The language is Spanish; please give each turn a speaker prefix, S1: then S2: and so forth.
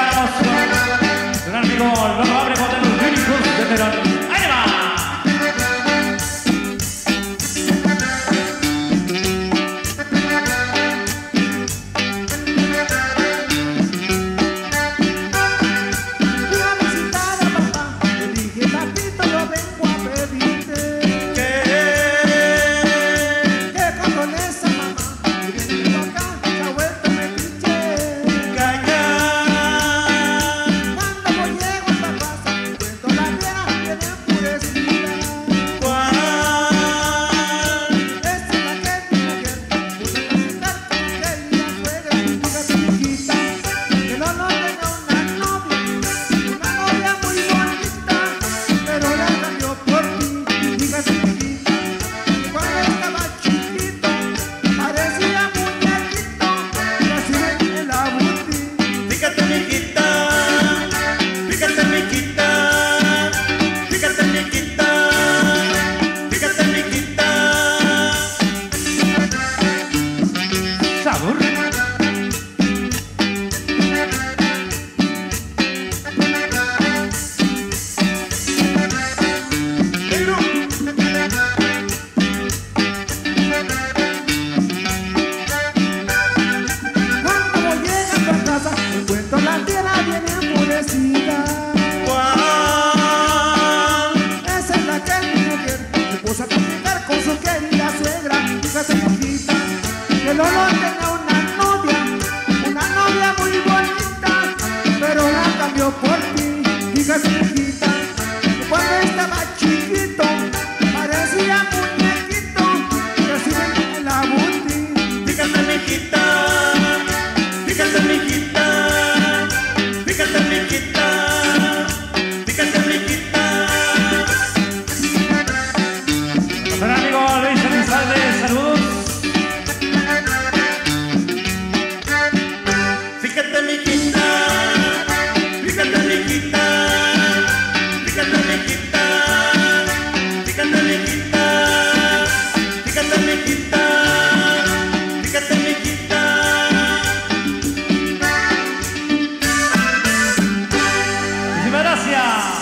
S1: vamos con el Abre de Lolo tenía una novia, una novia muy bonita, pero la cambió por ti, hijita, que cuando estaba chiquito,
S2: Yeah.